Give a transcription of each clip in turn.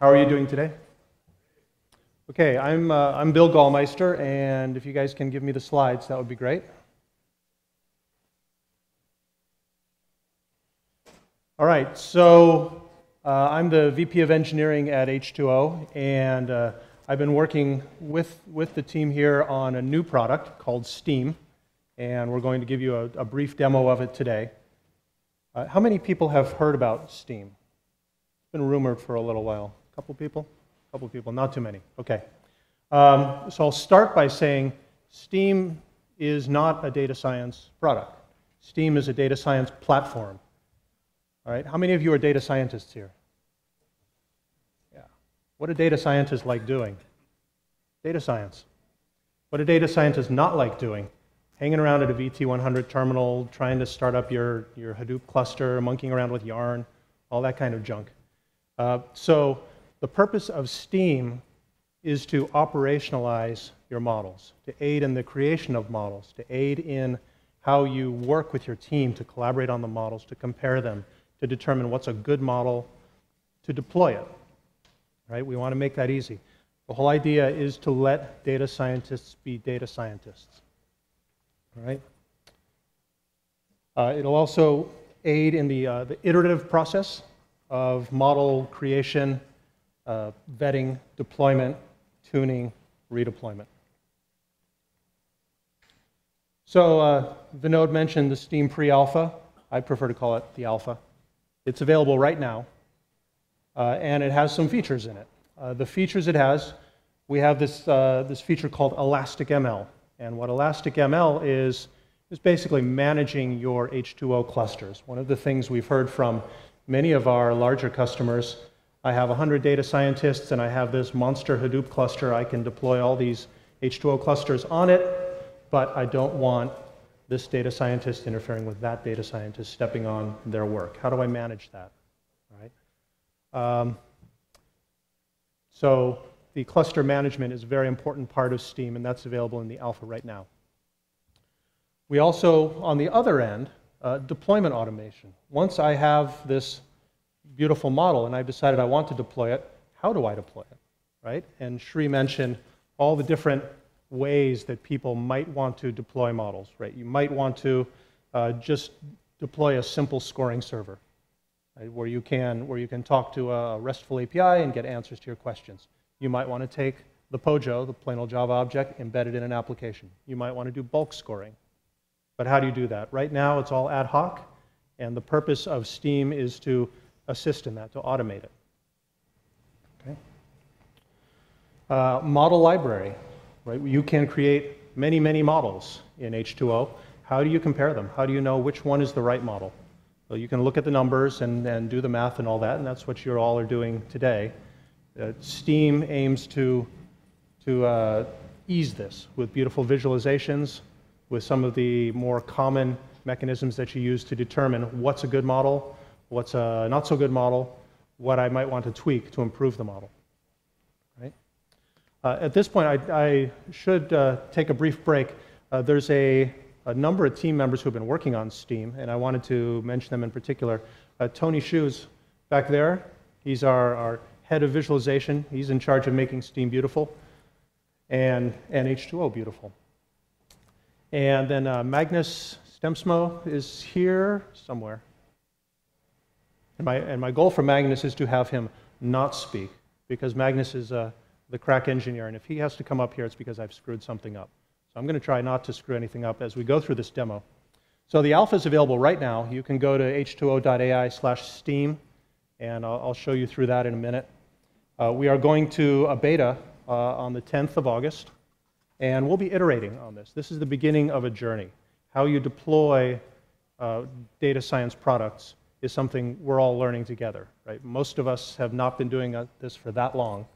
How are you doing today? Okay, I'm, uh, I'm Bill Gallmeister, and if you guys can give me the slides, that would be great. All right, so uh, I'm the VP of Engineering at H2O, and uh, I've been working with, with the team here on a new product called Steam, and we're going to give you a, a brief demo of it today. Uh, how many people have heard about Steam? It's been rumored for a little while. Couple people? A couple people, not too many. Okay. Um, so I'll start by saying Steam is not a data science product. Steam is a data science platform. All right, how many of you are data scientists here? Yeah. What do data scientists like doing? Data science. What do data scientists not like doing? Hanging around at a VT100 terminal, trying to start up your, your Hadoop cluster, monkeying around with Yarn, all that kind of junk. Uh, so the purpose of Steam is to operationalize your models, to aid in the creation of models, to aid in how you work with your team to collaborate on the models, to compare them, to determine what's a good model to deploy it. Right? We want to make that easy. The whole idea is to let data scientists be data scientists. All right? Uh, it'll also aid in the, uh, the iterative process of model creation, uh, vetting, deployment, tuning, redeployment. So uh, Vinod mentioned the Steam pre-alpha. I prefer to call it the alpha. It's available right now, uh, and it has some features in it. Uh, the features it has, we have this, uh, this feature called Elastic ML. And what Elastic ML is, is basically managing your H2O clusters. One of the things we've heard from many of our larger customers, I have 100 data scientists and I have this monster Hadoop cluster. I can deploy all these H2O clusters on it, but I don't want this data scientist interfering with that data scientist stepping on their work. How do I manage that? Right? Um, so the cluster management is a very important part of Steam, and that's available in the alpha right now. We also, on the other end, uh, deployment automation. Once I have this beautiful model and I've decided I want to deploy it, how do I deploy it? Right? And Shri mentioned all the different ways that people might want to deploy models, right? You might want to uh, just deploy a simple scoring server, right? where you can where you can talk to a RESTful API and get answers to your questions. You might want to take the POJO, the plain old Java object, embedded in an application. You might want to do bulk scoring. But how do you do that? Right now, it's all ad hoc, and the purpose of Steam is to assist in that, to automate it. Okay. Uh, model library. Right? You can create many, many models in H2O. How do you compare them? How do you know which one is the right model? Well, you can look at the numbers and, and do the math and all that, and that's what you all are doing today. Uh, Steam aims to, to uh, ease this with beautiful visualizations, with some of the more common mechanisms that you use to determine what's a good model, what's a not so good model, what I might want to tweak to improve the model. Uh, at this point, I, I should uh, take a brief break. Uh, there's a, a, number of team members who have been working on Steam, and I wanted to mention them in particular. Uh, Tony Shoes, back there, he's our, our head of visualization. He's in charge of making Steam beautiful and, and H2O beautiful. And then uh, Magnus Stensmo is here somewhere. And my, and my goal for Magnus is to have him not speak, because Magnus is a the crack engineer, and if he has to come up here, it's because I've screwed something up. So I'm going to try not to screw anything up as we go through this demo. So the alpha is available right now. You can go to h2o.ai slash steam, and I'll, I'll, show you through that in a minute. Uh, we are going to a beta uh, on the 10th of August, and we'll be iterating on this. This is the beginning of a journey. How you deploy uh, data science products is something we're all learning together. Right? Most of us have not been doing uh, this for that long.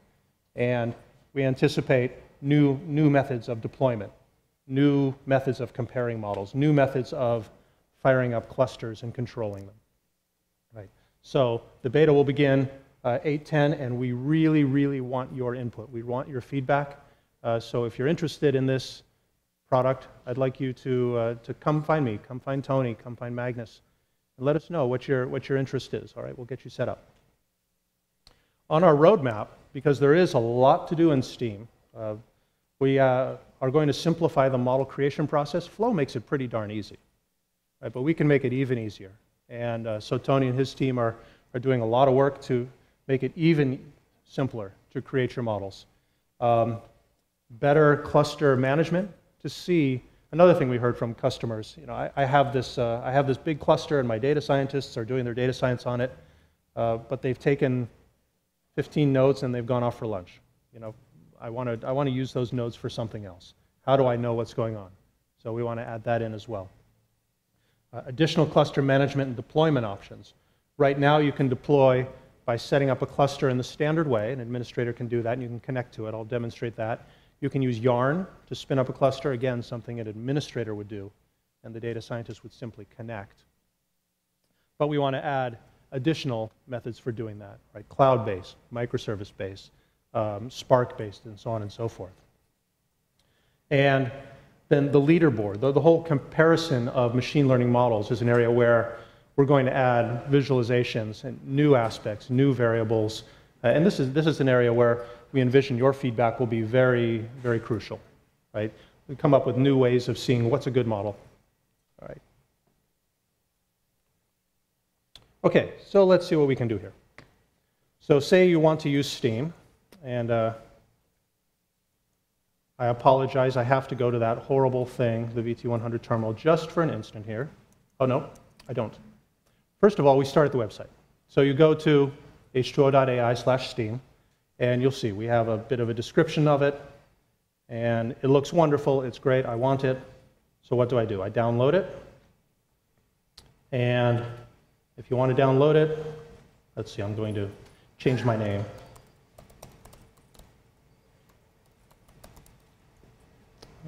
And we anticipate new, new methods of deployment, new methods of comparing models, new methods of firing up clusters and controlling them. Right. So the beta will begin uh, 8.10, and we really, really want your input. We want your feedback. Uh, so if you're interested in this product, I'd like you to, uh, to come find me, come find Tony, come find Magnus, and let us know what your, what your interest is. All right, we'll get you set up. On our roadmap, because there is a lot to do in Steam, uh, we uh, are going to simplify the model creation process. Flow makes it pretty darn easy, right? but we can make it even easier. And uh, so Tony and his team are, are doing a lot of work to make it even simpler to create your models. Um, better cluster management to see another thing we heard from customers. You know, I, I have this uh, I have this big cluster, and my data scientists are doing their data science on it, uh, but they've taken 15 nodes and they've gone off for lunch. You know, I want to I want to use those nodes for something else. How do I know what's going on? So we want to add that in as well. Uh, additional cluster management and deployment options. Right now, you can deploy by setting up a cluster in the standard way. An administrator can do that, and you can connect to it. I'll demonstrate that. You can use Yarn to spin up a cluster, again, something an administrator would do, and the data scientist would simply connect. But we want to add additional methods for doing that, right? Cloud-based, microservice-based, um, Spark-based, and so on and so forth. And then the leaderboard, the, the whole comparison of machine learning models is an area where we're going to add visualizations and new aspects, new variables. Uh, and this is, this is an area where we envision your feedback will be very, very crucial, right? We come up with new ways of seeing what's a good model. All right. Okay, so let's see what we can do here. So say you want to use Steam, and uh, I apologize, I have to go to that horrible thing, the VT100 terminal, just for an instant here. Oh, no, I don't. First of all, we start at the website. So you go to h2o.ai slash Steam, and you'll see we have a bit of a description of it, and it looks wonderful. It's great. I want it. So what do I do? I download it, and if you want to download it, let's see, I'm going to change my name.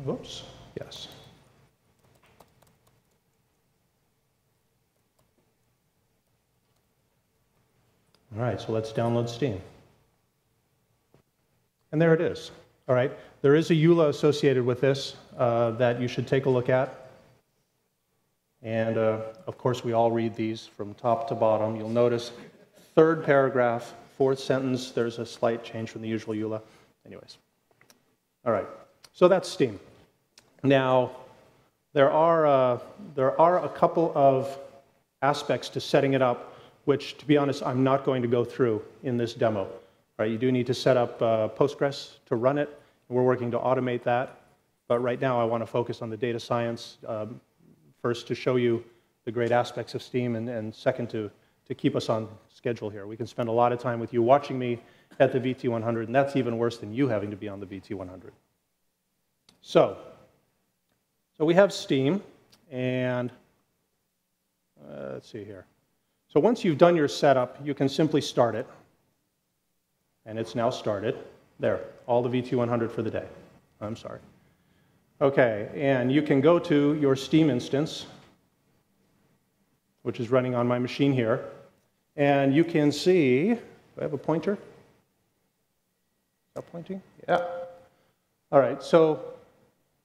Whoops, yes. All right, so let's download Steam. And there it is. All right, there is a EULA associated with this uh, that you should take a look at. And uh, of course, we all read these from top to bottom. You'll notice third paragraph, fourth sentence, there's a slight change from the usual EULA. Anyways. All right, so that's Steam. Now, there are, uh, there are a couple of aspects to setting it up, which, to be honest, I'm not going to go through in this demo. Right, you do need to set up uh, Postgres to run it. We're working to automate that. But right now, I want to focus on the data science, um, first to show you the great aspects of Steam, and, and second to, to keep us on schedule here. We can spend a lot of time with you watching me at the VT100, and that's even worse than you having to be on the VT100. So, so we have Steam, and uh, let's see here. So once you've done your setup, you can simply start it and it's now started. There, all the VT100 for the day. I'm sorry. Okay, and you can go to your Steam instance, which is running on my machine here, and you can see, do I have a pointer? That pointing? Yeah. All right, so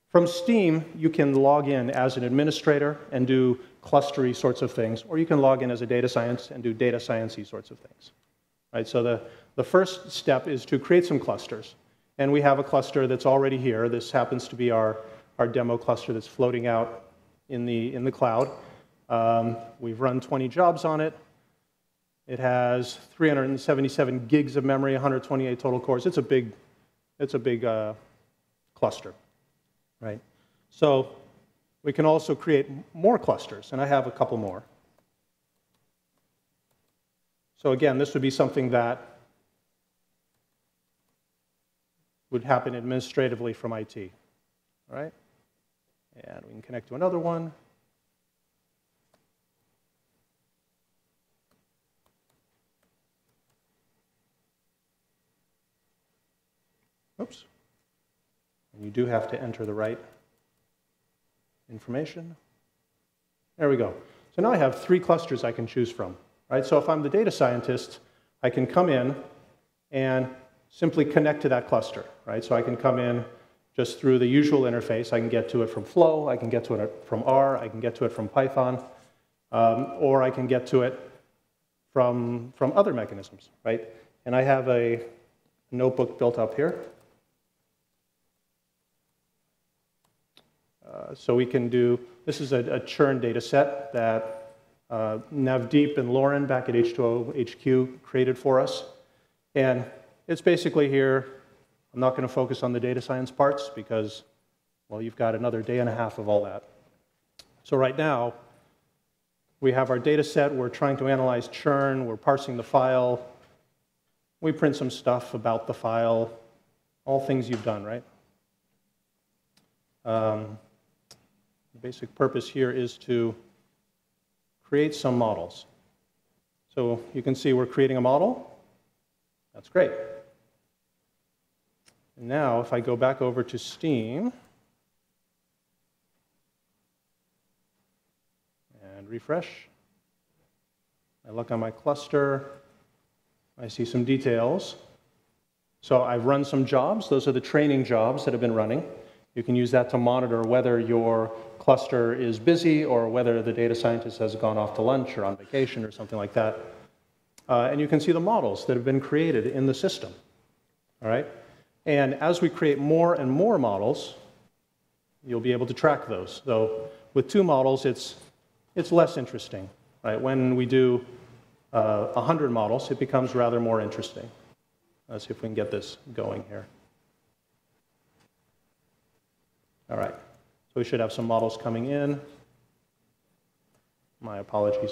from Steam, you can log in as an administrator and do clustery sorts of things, or you can log in as a data science and do data sciencey sorts of things. Right, so the, the first step is to create some clusters. And we have a cluster that's already here. This happens to be our, our demo cluster that's floating out in the, in the cloud. Um, we've run 20 jobs on it. It has 377 gigs of memory, 128 total cores. It's a big, it's a big uh, cluster, right? So we can also create more clusters, and I have a couple more. So again, this would be something that would happen administratively from IT. All right? And we can connect to another one. Oops. And you do have to enter the right information. There we go. So now I have three clusters I can choose from. Right? So if I'm the data scientist, I can come in and simply connect to that cluster, right? So I can come in just through the usual interface. I can get to it from Flow, I can get to it from R, I can get to it from Python, um, or I can get to it from, from other mechanisms, right? And I have a notebook built up here. Uh, so we can do, this is a, a churn data set that uh, Navdeep and Lauren back at H2O HQ created for us. And it's basically here, I'm not going to focus on the data science parts because, well, you've got another day and a half of all that. So right now, we have our data set, we're trying to analyze churn, we're parsing the file, we print some stuff about the file, all things you've done, right? Um, basic purpose here is to create some models. So you can see we're creating a model. That's great. And now, if I go back over to Steam and refresh, I look on my cluster, I see some details. So I've run some jobs. Those are the training jobs that have been running. You can use that to monitor whether your cluster is busy or whether the data scientist has gone off to lunch or on vacation or something like that. Uh, and you can see the models that have been created in the system. All right? And as we create more and more models, you'll be able to track those. So with two models, it's, it's less interesting. Right? When we do uh, 100 models, it becomes rather more interesting. Let's see if we can get this going here. All right, so we should have some models coming in. My apologies.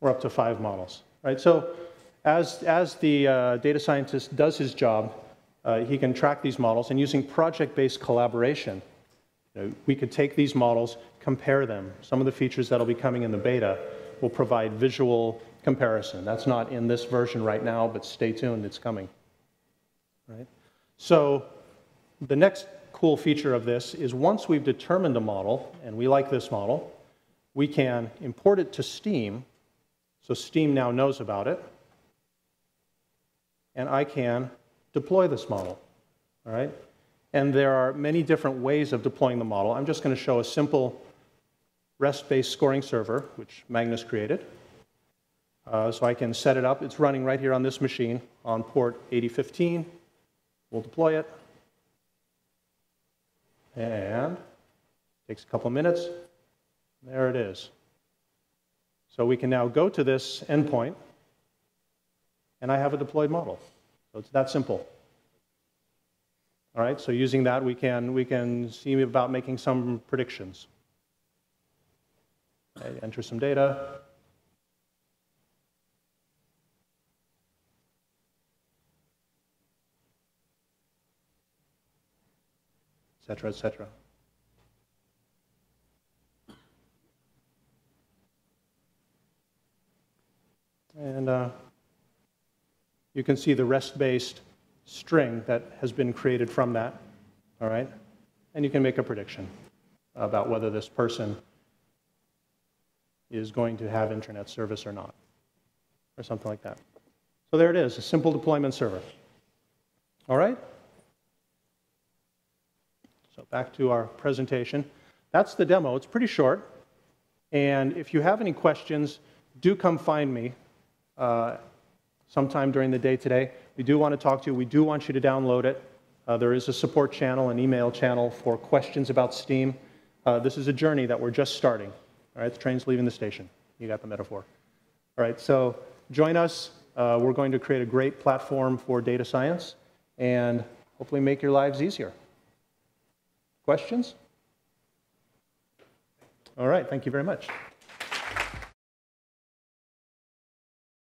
We're up to five models, right? So as, as the uh, data scientist does his job, uh, he can track these models, and using project-based collaboration, you know, we could take these models, compare them. Some of the features that'll be coming in the beta will provide visual comparison. That's not in this version right now, but stay tuned, it's coming. Right? So the next cool feature of this is once we've determined a model, and we like this model, we can import it to Steam, so Steam now knows about it, and I can deploy this model. All right? And there are many different ways of deploying the model. I'm just going to show a simple REST-based scoring server, which Magnus created. Uh, so I can set it up. It's running right here on this machine on port 8015. We'll deploy it. And takes a couple minutes. There it is. So we can now go to this endpoint, and I have a deployed model. So it's that simple. All right, so using that, we can, we can see about making some predictions. Okay, enter some data. Et cetera, et cetera. And uh, you can see the REST-based string that has been created from that, all right? And you can make a prediction about whether this person is going to have internet service or not, or something like that. So there it is, a simple deployment server. All right? So back to our presentation. That's the demo. It's pretty short. And if you have any questions, do come find me uh, sometime during the day today. We do want to talk to you. We do want you to download it. Uh, there is a support channel, an email channel for questions about Steam. Uh, this is a journey that we're just starting. All right, the train's leaving the station. You got the metaphor. All right, so join us. Uh, we're going to create a great platform for data science and hopefully make your lives easier. Questions? All right, thank you very much.